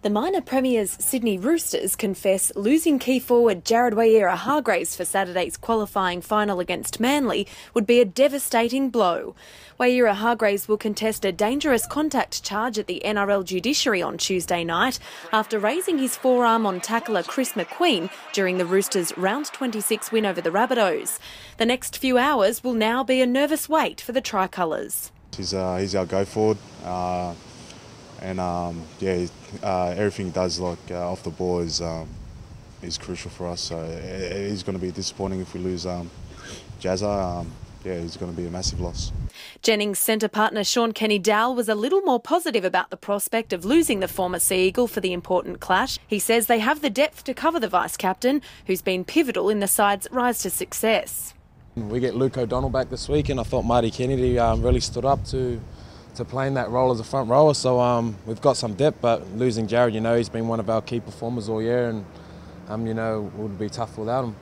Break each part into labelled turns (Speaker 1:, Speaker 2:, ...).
Speaker 1: The minor premiers Sydney Roosters confess losing key forward Jared Waerea-Hargreaves for Saturday's qualifying final against Manly would be a devastating blow. Waerea-Hargreaves will contest a dangerous contact charge at the NRL judiciary on Tuesday night after raising his forearm on tackler Chris McQueen during the Roosters' round 26 win over the Rabbitohs. The next few hours will now be a nervous wait for the Tricolours.
Speaker 2: He's, uh, he's our go forward. Uh and um, yeah, uh, everything he does like uh, off the ball is um, is crucial for us. So it, it is going to be disappointing if we lose um, Jazza. Um, yeah, he's going to be a massive loss.
Speaker 1: Jennings centre partner Shaun Kenny-Dowall was a little more positive about the prospect of losing the former Sea Eagle for the important clash. He says they have the depth to cover the vice captain, who's been pivotal in the side's rise to success.
Speaker 3: We get Luke O'Donnell back this week, and I thought Marty Kennedy um, really stood up to to playing that role as a front rower. So um, we've got some depth, but losing Jared, you know, he's been one of our key performers all year, and um, you know, it would be tough without him.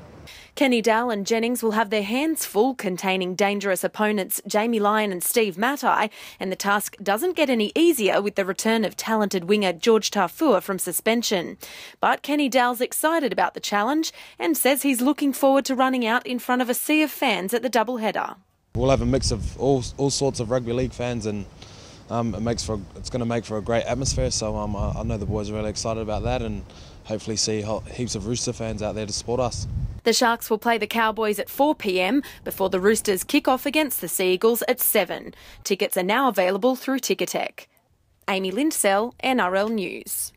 Speaker 1: Kenny-Dowall and Jennings will have their hands full containing dangerous opponents Jamie Lyon and Steve Matai, and the task doesn't get any easier with the return of talented winger Jorge Taufua from suspension. But Kenny-Dowall's excited about the challenge and says he's looking forward to running out in front of a sea of fans at the doubleheader.
Speaker 3: We'll have a mix of all, all sorts of rugby league fans and um, it makes for it's going to make for a great atmosphere. So um, I, I know the boys are really excited about that and hopefully see heaps of Rooster fans out there to support us.
Speaker 1: The Sharks will play the Cowboys at 4 pm before the Roosters kick off against the Sea Eagles at 7. Tickets are now available through Ticketek. Amy Lindsell, NRL News.